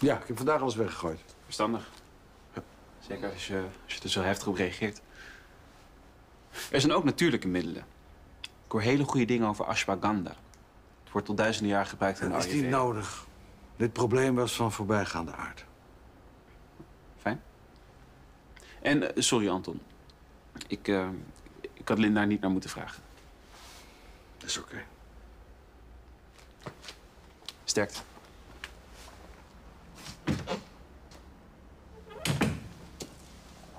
Ja, ik heb vandaag alles weggegooid. Verstandig. Zeker als je, als je er zo heftig op reageert. Er zijn ook natuurlijke middelen. Ik hoor hele goede dingen over ashwagandha. Het wordt al duizenden jaar gebruikt in de Dat is niet nodig. Dit probleem was van voorbijgaande aard. Fijn. En, eh, sorry Anton. Ik, eh, ik had Linda niet naar moeten vragen. Dat is oké. Sterkte.